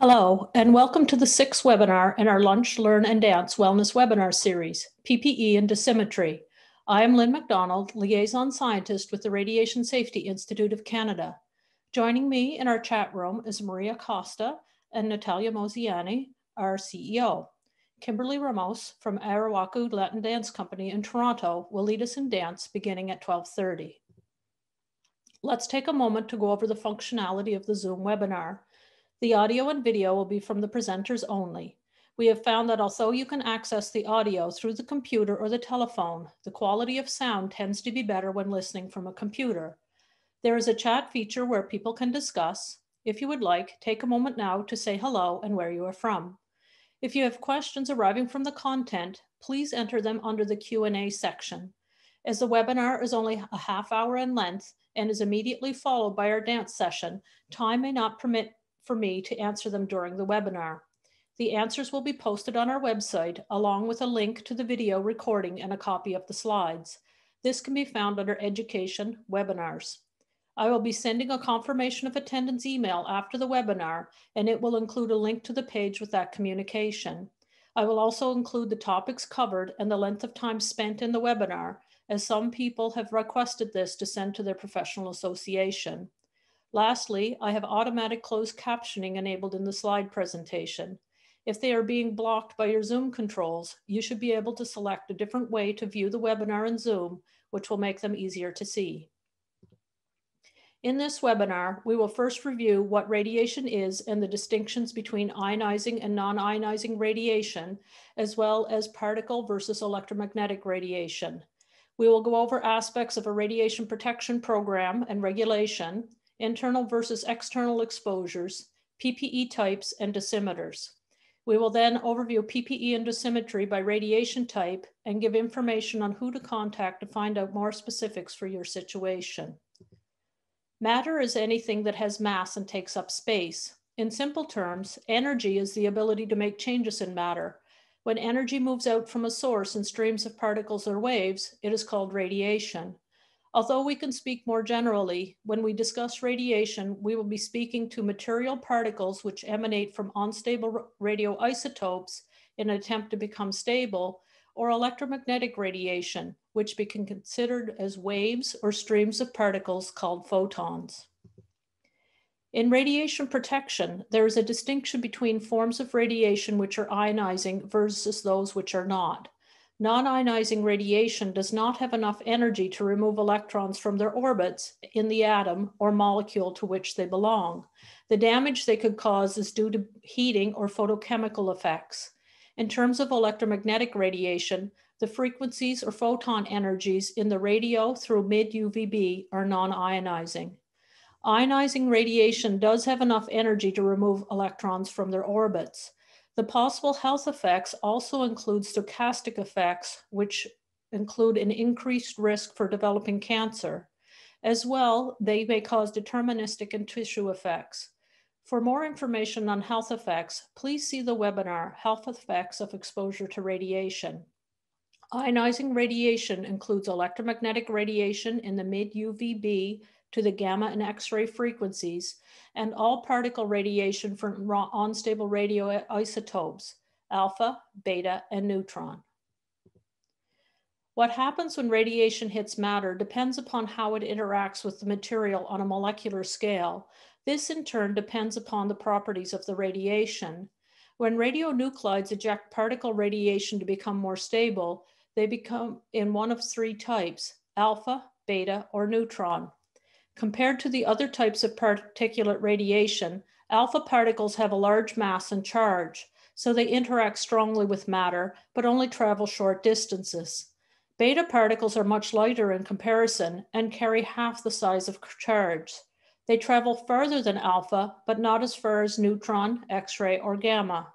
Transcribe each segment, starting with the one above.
Hello, and welcome to the sixth webinar in our Lunch, Learn, and Dance Wellness webinar series, PPE and Dosimetry. I am Lynn McDonald, Liaison Scientist with the Radiation Safety Institute of Canada. Joining me in our chat room is Maria Costa and Natalia Mosiani, our CEO. Kimberly Ramos from Araguacu Latin Dance Company in Toronto will lead us in dance beginning at 12.30. Let's take a moment to go over the functionality of the Zoom webinar. The audio and video will be from the presenters only. We have found that although you can access the audio through the computer or the telephone, the quality of sound tends to be better when listening from a computer. There is a chat feature where people can discuss. If you would like, take a moment now to say hello and where you are from. If you have questions arriving from the content, please enter them under the Q&A section. As the webinar is only a half hour in length and is immediately followed by our dance session, time may not permit for me to answer them during the webinar. The answers will be posted on our website along with a link to the video recording and a copy of the slides. This can be found under Education Webinars. I will be sending a confirmation of attendance email after the webinar, and it will include a link to the page with that communication. I will also include the topics covered and the length of time spent in the webinar, as some people have requested this to send to their professional association. Lastly, I have automatic closed captioning enabled in the slide presentation. If they are being blocked by your Zoom controls, you should be able to select a different way to view the webinar in Zoom, which will make them easier to see. In this webinar, we will first review what radiation is and the distinctions between ionizing and non-ionizing radiation, as well as particle versus electromagnetic radiation. We will go over aspects of a radiation protection program and regulation, internal versus external exposures, PPE types, and dosimeters. We will then overview PPE and dosimetry by radiation type and give information on who to contact to find out more specifics for your situation. Matter is anything that has mass and takes up space. In simple terms, energy is the ability to make changes in matter. When energy moves out from a source in streams of particles or waves, it is called radiation. Although we can speak more generally, when we discuss radiation, we will be speaking to material particles which emanate from unstable radioisotopes in an attempt to become stable, or electromagnetic radiation, which be considered as waves or streams of particles called photons. In radiation protection, there is a distinction between forms of radiation which are ionizing versus those which are not. Non-ionizing radiation does not have enough energy to remove electrons from their orbits in the atom or molecule to which they belong. The damage they could cause is due to heating or photochemical effects. In terms of electromagnetic radiation, the frequencies or photon energies in the radio through mid UVB are non-ionizing. Ionizing radiation does have enough energy to remove electrons from their orbits. The possible health effects also include stochastic effects, which include an increased risk for developing cancer. As well, they may cause deterministic and tissue effects. For more information on health effects, please see the webinar, Health Effects of Exposure to Radiation. Ionizing radiation includes electromagnetic radiation in the mid UVB to the gamma and X-ray frequencies, and all particle radiation from unstable radioisotopes, alpha, beta, and neutron. What happens when radiation hits matter depends upon how it interacts with the material on a molecular scale. This in turn depends upon the properties of the radiation. When radionuclides eject particle radiation to become more stable, they become in one of three types, alpha, beta, or neutron. Compared to the other types of particulate radiation, alpha particles have a large mass and charge, so they interact strongly with matter, but only travel short distances. Beta particles are much lighter in comparison and carry half the size of charge. They travel farther than alpha, but not as far as neutron, X-ray, or gamma.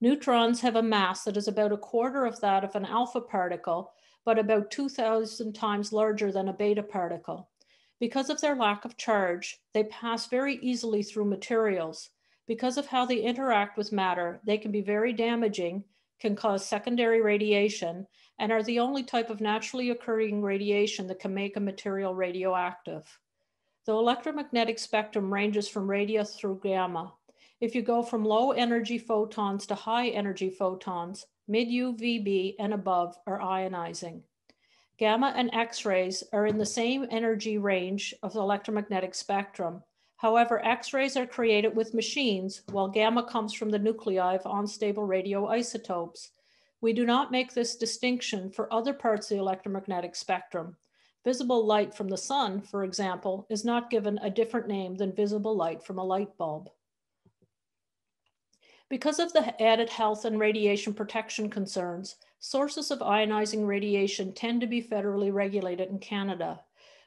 Neutrons have a mass that is about a quarter of that of an alpha particle, but about 2,000 times larger than a beta particle. Because of their lack of charge, they pass very easily through materials. Because of how they interact with matter, they can be very damaging, can cause secondary radiation, and are the only type of naturally occurring radiation that can make a material radioactive. The electromagnetic spectrum ranges from radio through gamma. If you go from low energy photons to high energy photons, mid UVB and above are ionizing. Gamma and X-rays are in the same energy range of the electromagnetic spectrum. However, X-rays are created with machines, while gamma comes from the nuclei of unstable radioisotopes. We do not make this distinction for other parts of the electromagnetic spectrum. Visible light from the sun, for example, is not given a different name than visible light from a light bulb. Because of the added health and radiation protection concerns, sources of ionizing radiation tend to be federally regulated in Canada.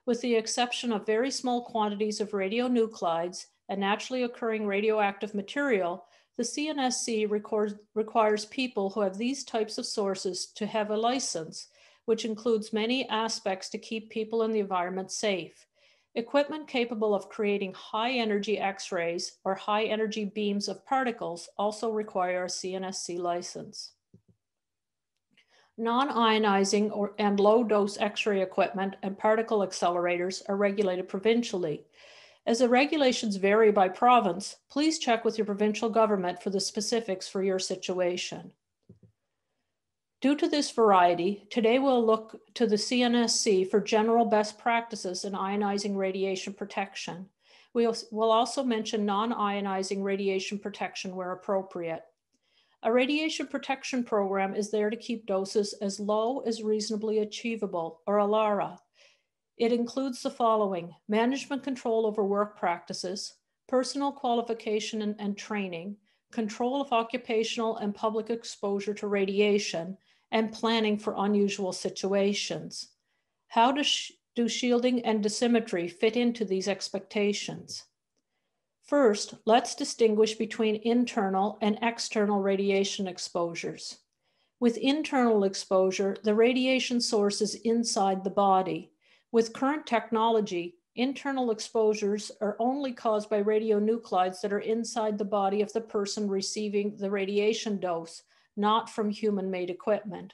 With the exception of very small quantities of radionuclides and naturally occurring radioactive material, the CNSC records, requires people who have these types of sources to have a license, which includes many aspects to keep people in the environment safe. Equipment capable of creating high energy X-rays or high energy beams of particles also require a CNSC license. Non-ionizing and low-dose X-ray equipment and particle accelerators are regulated provincially. As the regulations vary by province, please check with your provincial government for the specifics for your situation. Due to this variety, today we'll look to the CNSC for general best practices in ionizing radiation protection. We'll, also mention non-ionizing radiation protection where appropriate. A radiation protection program is there to keep doses as low as reasonably achievable, or ALARA. It includes the following management control over work practices, personal qualification and, and training, control of occupational and public exposure to radiation, and planning for unusual situations. How does do shielding and dosimetry fit into these expectations? First, let's distinguish between internal and external radiation exposures. With internal exposure, the radiation source is inside the body. With current technology, internal exposures are only caused by radionuclides that are inside the body of the person receiving the radiation dose, not from human made equipment.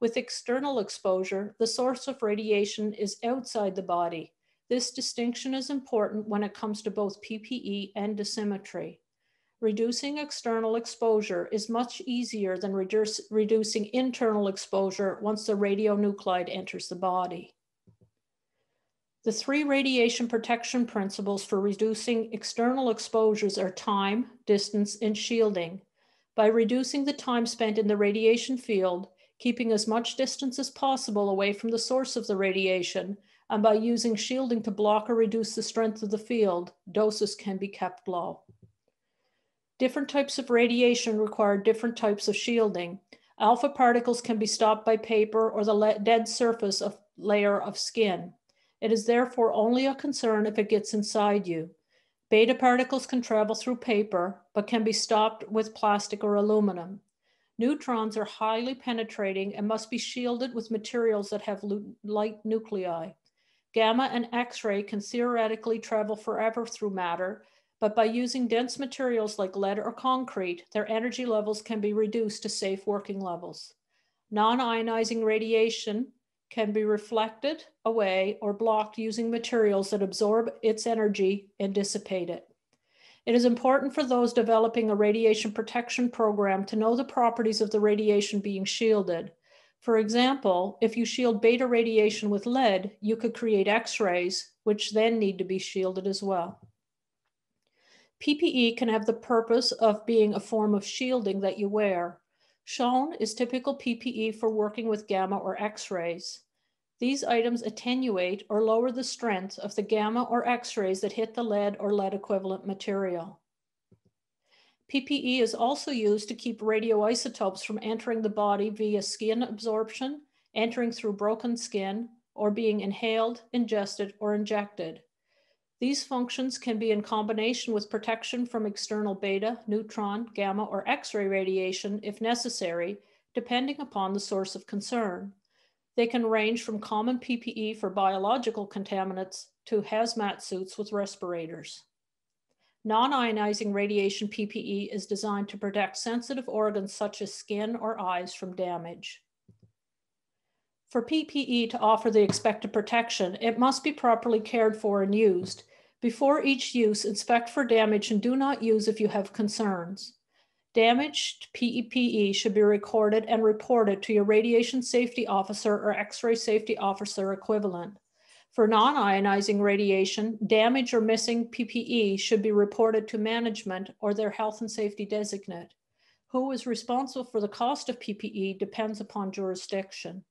With external exposure, the source of radiation is outside the body, this distinction is important when it comes to both PPE and dosimetry. Reducing external exposure is much easier than reduce, reducing internal exposure once the radionuclide enters the body. The three radiation protection principles for reducing external exposures are time, distance, and shielding. By reducing the time spent in the radiation field, keeping as much distance as possible away from the source of the radiation, and by using shielding to block or reduce the strength of the field, doses can be kept low. Different types of radiation require different types of shielding. Alpha particles can be stopped by paper or the dead surface of layer of skin. It is therefore only a concern if it gets inside you. Beta particles can travel through paper, but can be stopped with plastic or aluminum. Neutrons are highly penetrating and must be shielded with materials that have light nuclei. Gamma and X-ray can theoretically travel forever through matter, but by using dense materials like lead or concrete, their energy levels can be reduced to safe working levels. Non-ionizing radiation can be reflected away or blocked using materials that absorb its energy and dissipate it. It is important for those developing a radiation protection program to know the properties of the radiation being shielded for example, if you shield beta radiation with lead, you could create X-rays, which then need to be shielded as well. PPE can have the purpose of being a form of shielding that you wear. Shown is typical PPE for working with gamma or X-rays. These items attenuate or lower the strength of the gamma or X-rays that hit the lead or lead equivalent material. PPE is also used to keep radioisotopes from entering the body via skin absorption, entering through broken skin, or being inhaled, ingested, or injected. These functions can be in combination with protection from external beta, neutron, gamma, or X-ray radiation if necessary, depending upon the source of concern. They can range from common PPE for biological contaminants to hazmat suits with respirators. Non-ionizing radiation PPE is designed to protect sensitive organs such as skin or eyes from damage. For PPE to offer the expected protection, it must be properly cared for and used. Before each use, inspect for damage and do not use if you have concerns. Damaged PPE should be recorded and reported to your radiation safety officer or X-ray safety officer equivalent. For non-ionizing radiation, damage or missing PPE should be reported to management or their health and safety designate. Who is responsible for the cost of PPE depends upon jurisdiction.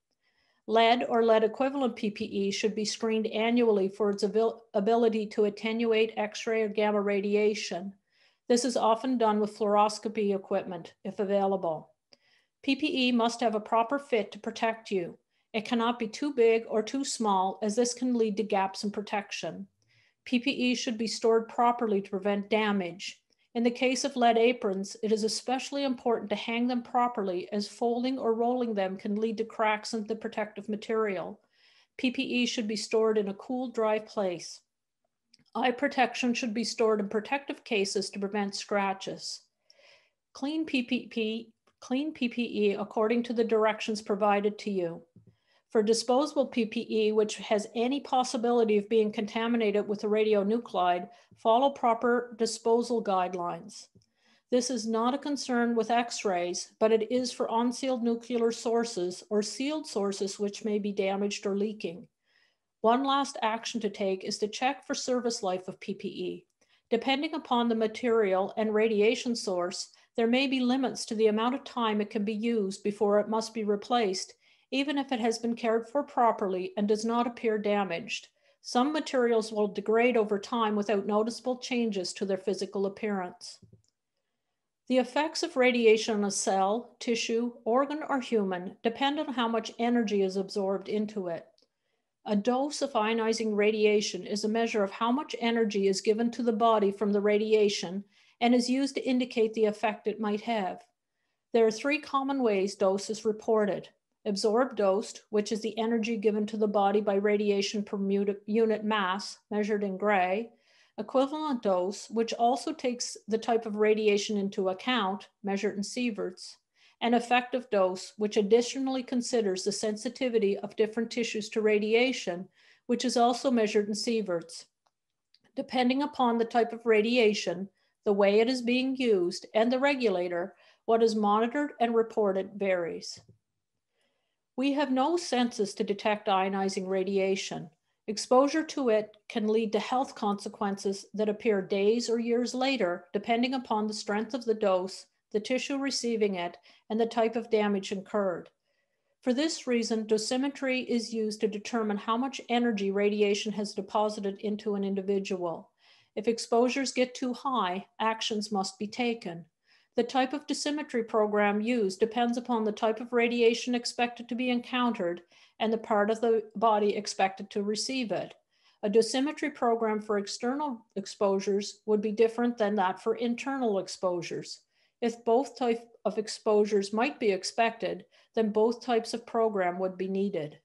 Lead or lead equivalent PPE should be screened annually for its ability to attenuate X-ray or gamma radiation this is often done with fluoroscopy equipment, if available. PPE must have a proper fit to protect you. It cannot be too big or too small, as this can lead to gaps in protection. PPE should be stored properly to prevent damage. In the case of lead aprons, it is especially important to hang them properly as folding or rolling them can lead to cracks in the protective material. PPE should be stored in a cool, dry place. Eye protection should be stored in protective cases to prevent scratches. Clean PPE, clean PPE according to the directions provided to you. For disposable PPE, which has any possibility of being contaminated with a radionuclide, follow proper disposal guidelines. This is not a concern with x-rays, but it is for unsealed nuclear sources or sealed sources which may be damaged or leaking. One last action to take is to check for service life of PPE. Depending upon the material and radiation source, there may be limits to the amount of time it can be used before it must be replaced, even if it has been cared for properly and does not appear damaged. Some materials will degrade over time without noticeable changes to their physical appearance. The effects of radiation on a cell, tissue, organ, or human depend on how much energy is absorbed into it. A dose of ionizing radiation is a measure of how much energy is given to the body from the radiation and is used to indicate the effect it might have. There are three common ways dose is reported. Absorbed dose, which is the energy given to the body by radiation per unit mass, measured in gray. Equivalent dose, which also takes the type of radiation into account, measured in sieverts and effective dose, which additionally considers the sensitivity of different tissues to radiation, which is also measured in sieverts. Depending upon the type of radiation, the way it is being used, and the regulator, what is monitored and reported varies. We have no senses to detect ionizing radiation. Exposure to it can lead to health consequences that appear days or years later, depending upon the strength of the dose the tissue receiving it, and the type of damage incurred. For this reason, dosimetry is used to determine how much energy radiation has deposited into an individual. If exposures get too high, actions must be taken. The type of dosimetry program used depends upon the type of radiation expected to be encountered and the part of the body expected to receive it. A dosimetry program for external exposures would be different than that for internal exposures. If both types of exposures might be expected, then both types of program would be needed.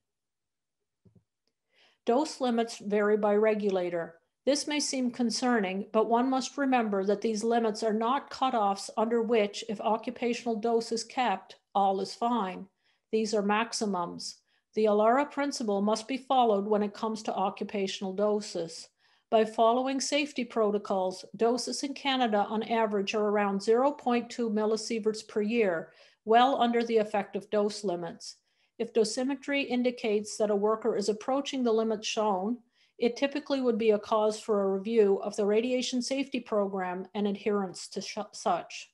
Dose limits vary by regulator. This may seem concerning, but one must remember that these limits are not cutoffs under which, if occupational dose is kept, all is fine. These are maximums. The ALARA principle must be followed when it comes to occupational doses. By following safety protocols, doses in Canada on average are around 0.2 millisieverts per year, well under the effective dose limits. If dosimetry indicates that a worker is approaching the limits shown, it typically would be a cause for a review of the radiation safety program and adherence to such.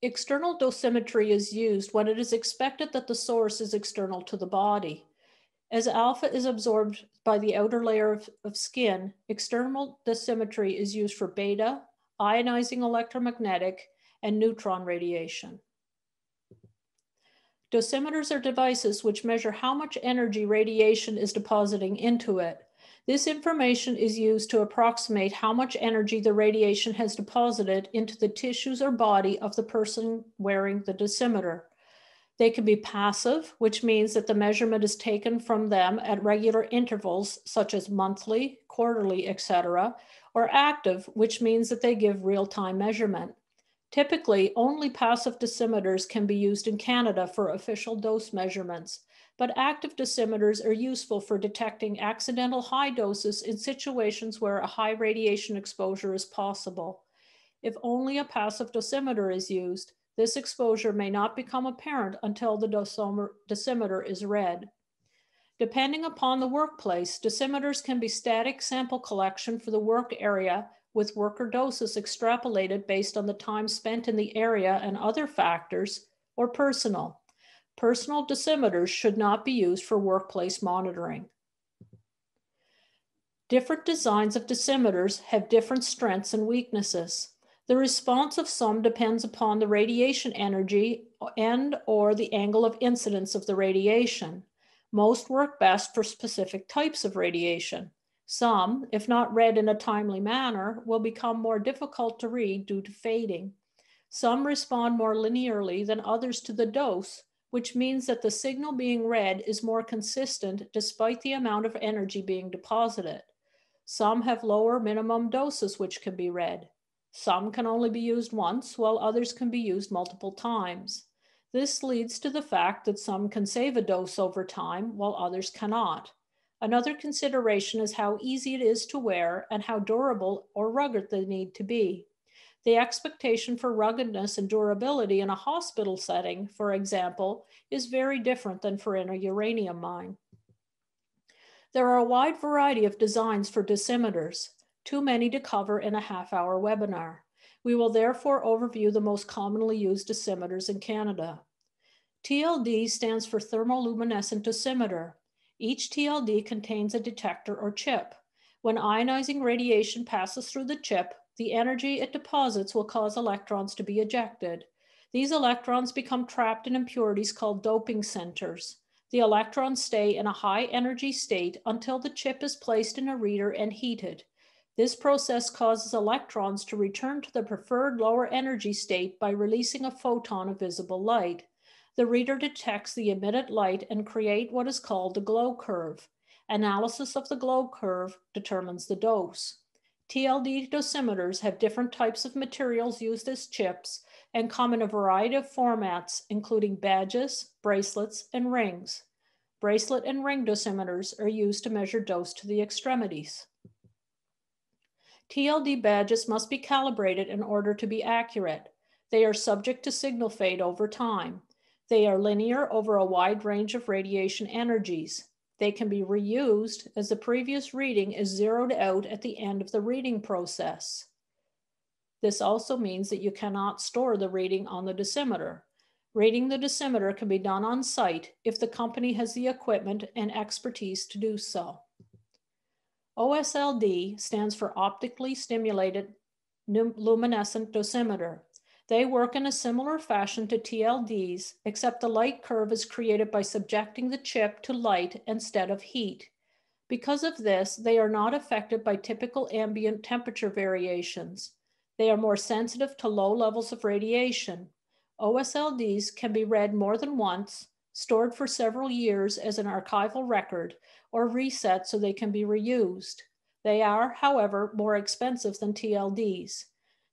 External dosimetry is used when it is expected that the source is external to the body. As alpha is absorbed by the outer layer of, of skin, external dosimetry is used for beta, ionizing electromagnetic, and neutron radiation. Dosimeters are devices which measure how much energy radiation is depositing into it. This information is used to approximate how much energy the radiation has deposited into the tissues or body of the person wearing the dosimeter. They can be passive, which means that the measurement is taken from them at regular intervals, such as monthly, quarterly, etc., or active, which means that they give real-time measurement. Typically, only passive dosimeters can be used in Canada for official dose measurements, but active dosimeters are useful for detecting accidental high doses in situations where a high radiation exposure is possible. If only a passive dosimeter is used, this exposure may not become apparent until the dosimeter is read. Depending upon the workplace, dosimeters can be static sample collection for the work area with worker doses extrapolated based on the time spent in the area and other factors, or personal. Personal dosimeters should not be used for workplace monitoring. Different designs of dosimeters have different strengths and weaknesses. The response of some depends upon the radiation energy and or the angle of incidence of the radiation. Most work best for specific types of radiation. Some, if not read in a timely manner, will become more difficult to read due to fading. Some respond more linearly than others to the dose, which means that the signal being read is more consistent despite the amount of energy being deposited. Some have lower minimum doses which can be read. Some can only be used once, while others can be used multiple times. This leads to the fact that some can save a dose over time, while others cannot. Another consideration is how easy it is to wear and how durable or rugged they need to be. The expectation for ruggedness and durability in a hospital setting, for example, is very different than for in a uranium mine. There are a wide variety of designs for dosimeters too many to cover in a half hour webinar. We will therefore overview the most commonly used dosimeters in Canada. TLD stands for thermoluminescent dosimeter. Each TLD contains a detector or chip. When ionizing radiation passes through the chip, the energy it deposits will cause electrons to be ejected. These electrons become trapped in impurities called doping centers. The electrons stay in a high energy state until the chip is placed in a reader and heated. This process causes electrons to return to the preferred lower energy state by releasing a photon of visible light. The reader detects the emitted light and create what is called the glow curve. Analysis of the glow curve determines the dose. TLD dosimeters have different types of materials used as chips and come in a variety of formats, including badges, bracelets, and rings. Bracelet and ring dosimeters are used to measure dose to the extremities. TLD badges must be calibrated in order to be accurate. They are subject to signal fade over time. They are linear over a wide range of radiation energies. They can be reused as the previous reading is zeroed out at the end of the reading process. This also means that you cannot store the reading on the dosimeter. Reading the dosimeter can be done on site if the company has the equipment and expertise to do so. OSLD stands for optically stimulated luminescent dosimeter. They work in a similar fashion to TLDs, except the light curve is created by subjecting the chip to light instead of heat. Because of this, they are not affected by typical ambient temperature variations. They are more sensitive to low levels of radiation. OSLDs can be read more than once, stored for several years as an archival record, or reset so they can be reused. They are, however, more expensive than TLDs.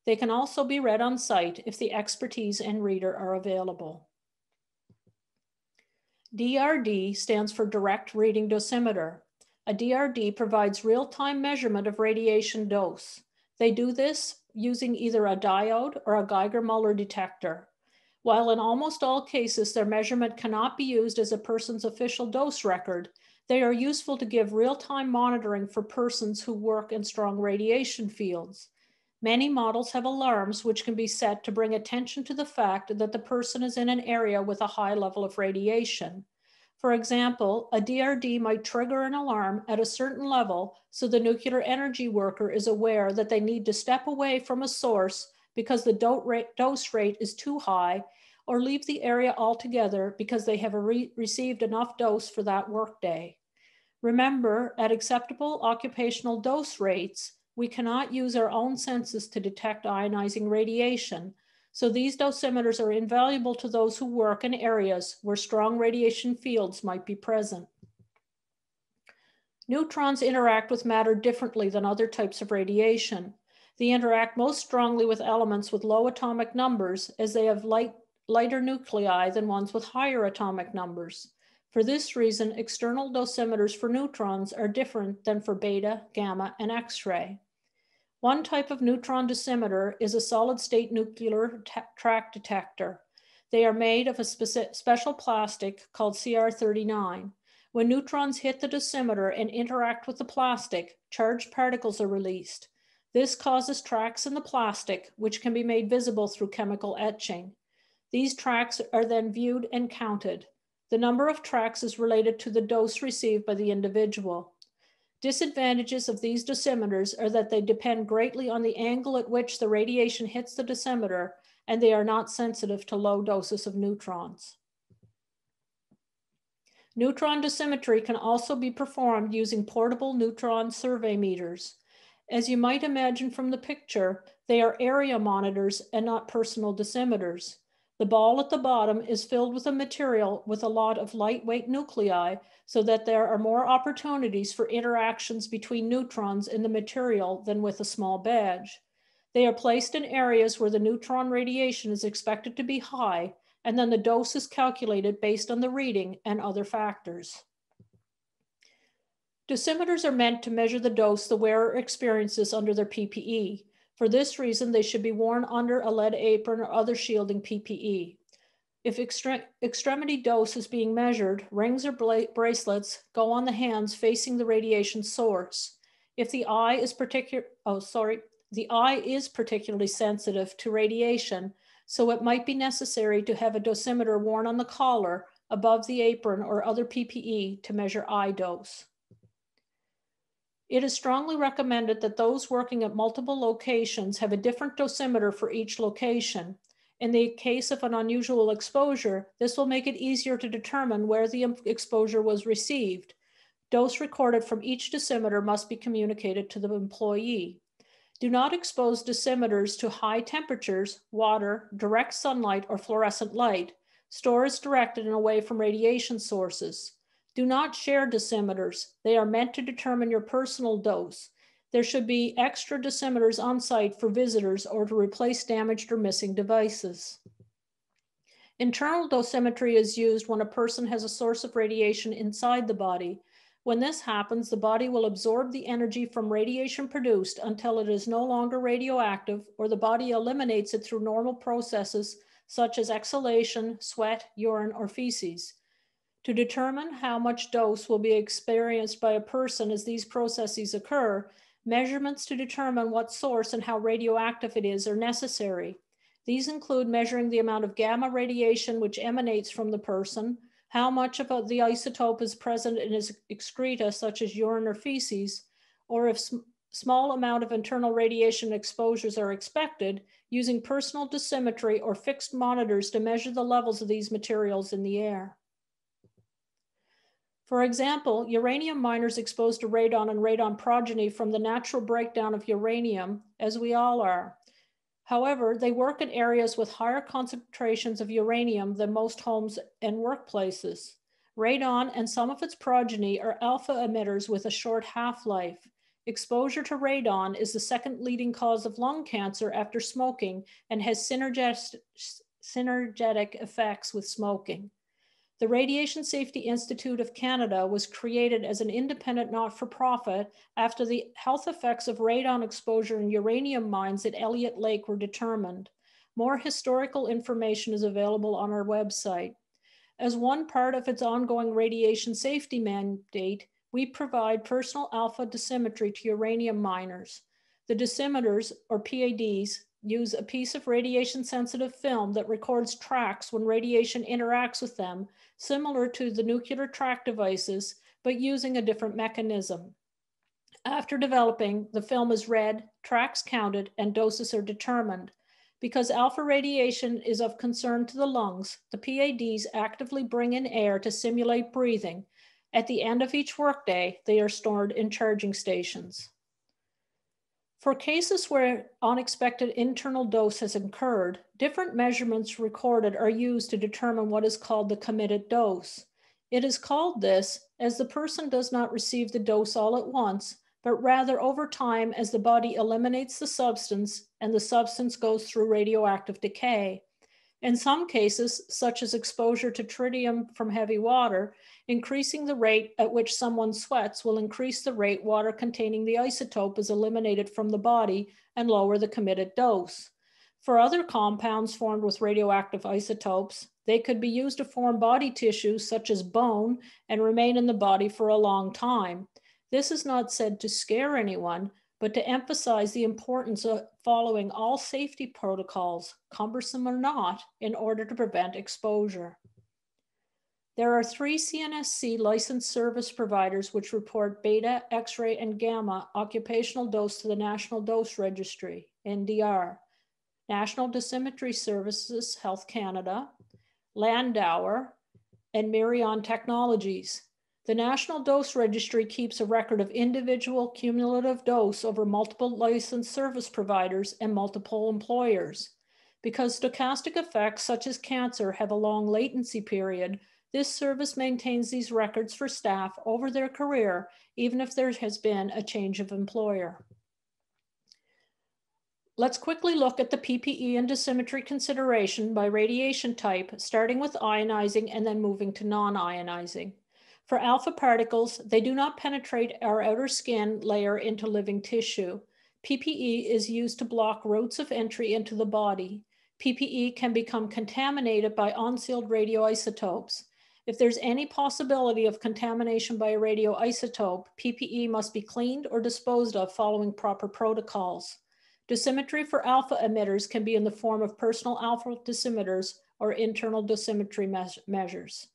They can also be read on site if the expertise and reader are available. DRD stands for Direct Reading Dosimeter. A DRD provides real-time measurement of radiation dose. They do this using either a diode or a Geiger-Müller detector. While in almost all cases their measurement cannot be used as a person's official dose record, they are useful to give real-time monitoring for persons who work in strong radiation fields. Many models have alarms which can be set to bring attention to the fact that the person is in an area with a high level of radiation. For example, a DRD might trigger an alarm at a certain level so the nuclear energy worker is aware that they need to step away from a source because the dose rate is too high or leave the area altogether because they have re received enough dose for that workday. Remember, at acceptable occupational dose rates, we cannot use our own senses to detect ionizing radiation, so these dosimeters are invaluable to those who work in areas where strong radiation fields might be present. Neutrons interact with matter differently than other types of radiation. They interact most strongly with elements with low atomic numbers as they have light, lighter nuclei than ones with higher atomic numbers. For this reason, external dosimeters for neutrons are different than for beta, gamma, and X-ray. One type of neutron dosimeter is a solid state nuclear track detector. They are made of a special plastic called CR39. When neutrons hit the dosimeter and interact with the plastic, charged particles are released. This causes tracks in the plastic, which can be made visible through chemical etching. These tracks are then viewed and counted. The number of tracks is related to the dose received by the individual. Disadvantages of these dosimeters are that they depend greatly on the angle at which the radiation hits the dosimeter, and they are not sensitive to low doses of neutrons. Neutron dosimetry can also be performed using portable neutron survey meters. As you might imagine from the picture, they are area monitors and not personal dosimeters. The ball at the bottom is filled with a material with a lot of lightweight nuclei so that there are more opportunities for interactions between neutrons in the material than with a small badge. They are placed in areas where the neutron radiation is expected to be high, and then the dose is calculated based on the reading and other factors. Dosimeters are meant to measure the dose the wearer experiences under their PPE. For this reason, they should be worn under a lead apron or other shielding PPE. If extre extremity dose is being measured, rings or bracelets go on the hands facing the radiation source. If the eye is particular, oh, sorry, the eye is particularly sensitive to radiation, so it might be necessary to have a dosimeter worn on the collar above the apron or other PPE to measure eye dose. It is strongly recommended that those working at multiple locations have a different dosimeter for each location. In the case of an unusual exposure, this will make it easier to determine where the exposure was received. Dose recorded from each dosimeter must be communicated to the employee. Do not expose dosimeters to high temperatures, water, direct sunlight, or fluorescent light. Store is directed and away from radiation sources. Do not share dosimeters. They are meant to determine your personal dose. There should be extra dosimeters on site for visitors or to replace damaged or missing devices. Internal dosimetry is used when a person has a source of radiation inside the body. When this happens, the body will absorb the energy from radiation produced until it is no longer radioactive or the body eliminates it through normal processes such as exhalation, sweat, urine, or feces. To determine how much dose will be experienced by a person as these processes occur, measurements to determine what source and how radioactive it is are necessary. These include measuring the amount of gamma radiation which emanates from the person, how much of the isotope is present in his excreta, such as urine or feces, or if sm small amount of internal radiation exposures are expected, using personal dosimetry or fixed monitors to measure the levels of these materials in the air. For example, uranium miners exposed to radon and radon progeny from the natural breakdown of uranium, as we all are. However, they work in areas with higher concentrations of uranium than most homes and workplaces. Radon and some of its progeny are alpha emitters with a short half-life. Exposure to radon is the second leading cause of lung cancer after smoking and has synergetic effects with smoking. The Radiation Safety Institute of Canada was created as an independent not for profit after the health effects of radon exposure in uranium mines at Elliott Lake were determined. More historical information is available on our website. As one part of its ongoing radiation safety mandate, we provide personal alpha dosimetry to uranium miners. The dosimeters, or PADs, use a piece of radiation sensitive film that records tracks when radiation interacts with them similar to the nuclear track devices, but using a different mechanism. After developing, the film is read, tracks counted, and doses are determined. Because alpha radiation is of concern to the lungs, the PADs actively bring in air to simulate breathing. At the end of each workday, they are stored in charging stations. For cases where unexpected internal dose has occurred, different measurements recorded are used to determine what is called the committed dose. It is called this as the person does not receive the dose all at once, but rather over time as the body eliminates the substance and the substance goes through radioactive decay. In some cases, such as exposure to tritium from heavy water, increasing the rate at which someone sweats will increase the rate water containing the isotope is eliminated from the body and lower the committed dose. For other compounds formed with radioactive isotopes, they could be used to form body tissues such as bone and remain in the body for a long time. This is not said to scare anyone, but to emphasize the importance of following all safety protocols, cumbersome or not, in order to prevent exposure. There are three CNSC licensed service providers which report beta, X-ray, and gamma occupational dose to the National Dose Registry, NDR, National Dosimetry Services Health Canada, Landauer, and Mirion Technologies. The National Dose Registry keeps a record of individual cumulative dose over multiple licensed service providers and multiple employers. Because stochastic effects such as cancer have a long latency period, this service maintains these records for staff over their career, even if there has been a change of employer. Let's quickly look at the PPE and dosimetry consideration by radiation type, starting with ionizing and then moving to non-ionizing. For alpha particles, they do not penetrate our outer skin layer into living tissue. PPE is used to block routes of entry into the body. PPE can become contaminated by unsealed radioisotopes. If there's any possibility of contamination by a radioisotope, PPE must be cleaned or disposed of following proper protocols. Dosimetry for alpha emitters can be in the form of personal alpha dosimeters or internal dosimetry me measures.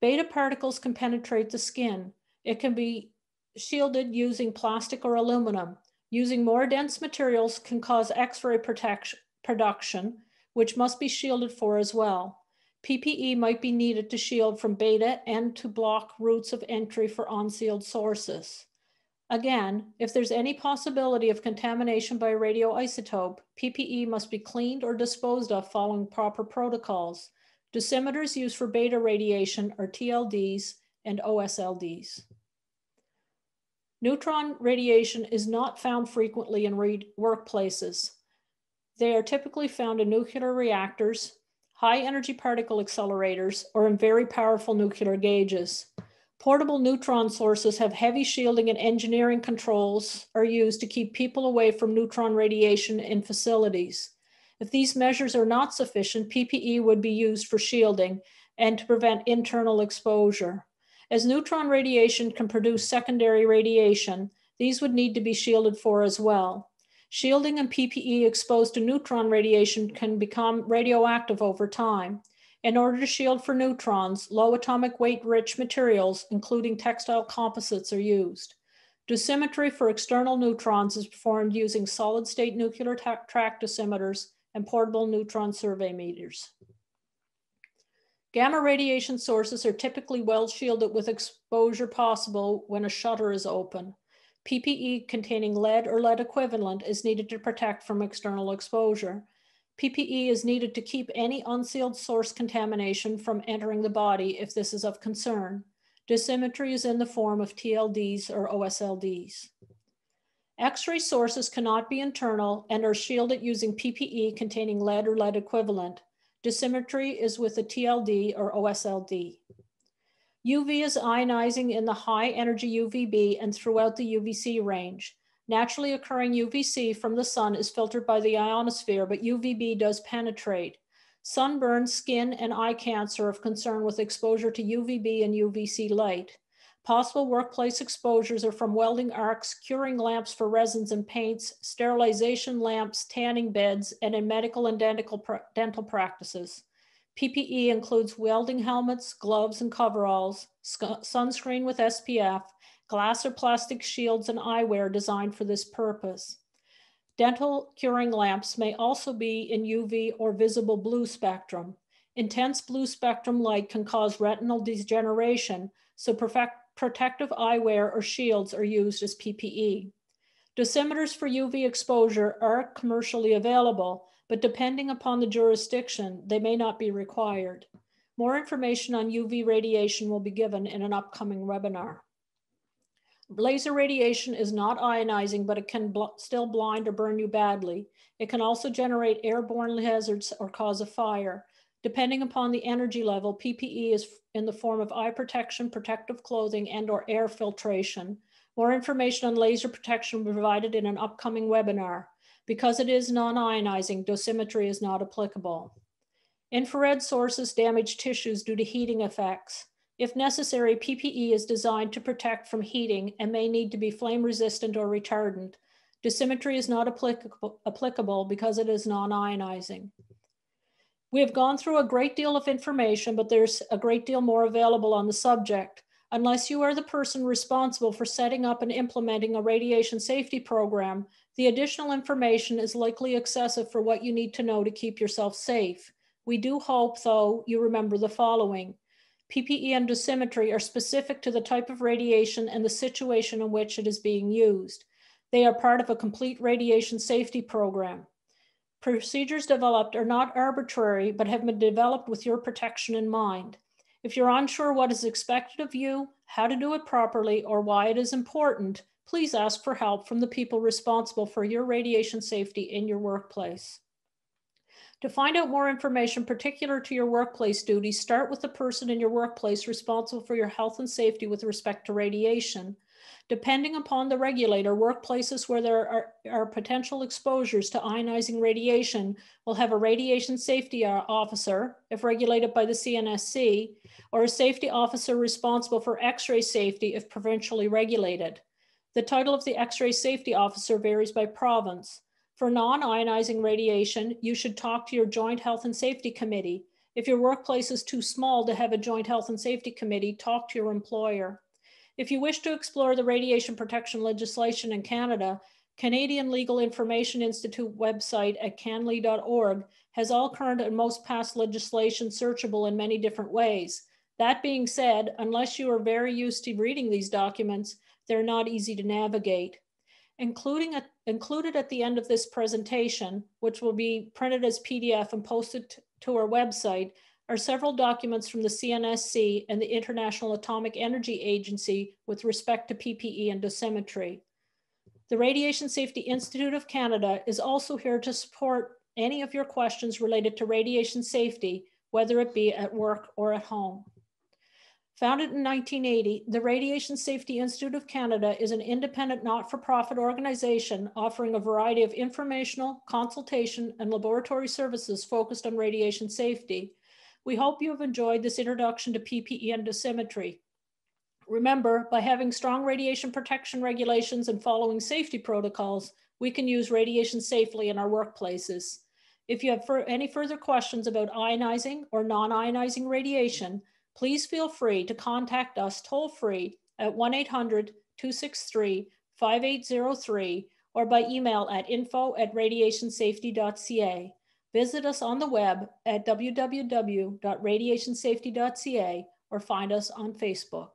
Beta particles can penetrate the skin. It can be shielded using plastic or aluminum. Using more dense materials can cause X-ray production, which must be shielded for as well. PPE might be needed to shield from beta and to block routes of entry for unsealed sources. Again, if there's any possibility of contamination by radioisotope, PPE must be cleaned or disposed of following proper protocols. Dosimeters used for beta radiation are TLDs and OSLDs. Neutron radiation is not found frequently in workplaces. They are typically found in nuclear reactors, high energy particle accelerators, or in very powerful nuclear gauges. Portable neutron sources have heavy shielding and engineering controls are used to keep people away from neutron radiation in facilities. If these measures are not sufficient, PPE would be used for shielding and to prevent internal exposure. As neutron radiation can produce secondary radiation, these would need to be shielded for as well. Shielding and PPE exposed to neutron radiation can become radioactive over time. In order to shield for neutrons, low atomic weight rich materials, including textile composites, are used. Dosimetry for external neutrons is performed using solid state nuclear track dosimeters and portable neutron survey meters. Gamma radiation sources are typically well shielded with exposure possible when a shutter is open. PPE containing lead or lead equivalent is needed to protect from external exposure. PPE is needed to keep any unsealed source contamination from entering the body if this is of concern. Dosimetry is in the form of TLDs or OSLDs. X-ray sources cannot be internal and are shielded using PPE containing lead or lead equivalent. Dosimetry is with a TLD or OSLD. UV is ionizing in the high energy UVB and throughout the UVC range. Naturally occurring UVC from the sun is filtered by the ionosphere, but UVB does penetrate. Sunburn, skin, and eye cancer are of concern with exposure to UVB and UVC light. Possible workplace exposures are from welding arcs, curing lamps for resins and paints, sterilization lamps, tanning beds, and in medical and dental, dental practices. PPE includes welding helmets, gloves, and coveralls, sunscreen with SPF, glass or plastic shields, and eyewear designed for this purpose. Dental curing lamps may also be in UV or visible blue spectrum. Intense blue spectrum light can cause retinal degeneration, so perfect, protective eyewear or shields are used as PPE. Dosimeters for UV exposure are commercially available, but depending upon the jurisdiction, they may not be required. More information on UV radiation will be given in an upcoming webinar. Laser radiation is not ionizing, but it can bl still blind or burn you badly. It can also generate airborne hazards or cause a fire. Depending upon the energy level, PPE is in the form of eye protection, protective clothing, and or air filtration. More information on laser protection will be provided in an upcoming webinar. Because it is non-ionizing, dosimetry is not applicable. Infrared sources damage tissues due to heating effects. If necessary, PPE is designed to protect from heating and may need to be flame resistant or retardant. Dosimetry is not applicable because it is non-ionizing. We have gone through a great deal of information, but there's a great deal more available on the subject. Unless you are the person responsible for setting up and implementing a radiation safety program, the additional information is likely excessive for what you need to know to keep yourself safe. We do hope, though, you remember the following. PPE and dosimetry are specific to the type of radiation and the situation in which it is being used. They are part of a complete radiation safety program. Procedures developed are not arbitrary, but have been developed with your protection in mind. If you're unsure what is expected of you, how to do it properly, or why it is important, please ask for help from the people responsible for your radiation safety in your workplace. To find out more information particular to your workplace duties, start with the person in your workplace responsible for your health and safety with respect to radiation. Depending upon the regulator, workplaces where there are, are potential exposures to ionizing radiation will have a radiation safety uh, officer, if regulated by the CNSC, or a safety officer responsible for X-ray safety if provincially regulated. The title of the X-ray safety officer varies by province. For non-ionizing radiation, you should talk to your joint health and safety committee. If your workplace is too small to have a joint health and safety committee, talk to your employer. If you wish to explore the radiation protection legislation in Canada, Canadian Legal Information Institute website at canlii.org has all current and most past legislation searchable in many different ways. That being said, unless you are very used to reading these documents, they're not easy to navigate including a, included at the end of this presentation, which will be printed as PDF and posted to our website, are several documents from the CNSC and the International Atomic Energy Agency with respect to PPE and dosimetry. The Radiation Safety Institute of Canada is also here to support any of your questions related to radiation safety, whether it be at work or at home. Founded in 1980, the Radiation Safety Institute of Canada is an independent not-for-profit organization offering a variety of informational, consultation, and laboratory services focused on radiation safety. We hope you have enjoyed this introduction to PPE and dosimetry. Remember, by having strong radiation protection regulations and following safety protocols, we can use radiation safely in our workplaces. If you have any further questions about ionizing or non-ionizing radiation, please feel free to contact us toll free at 1 800 263 5803 or by email at info at radiationsafety.ca. Visit us on the web at www.radiationsafety.ca or find us on Facebook.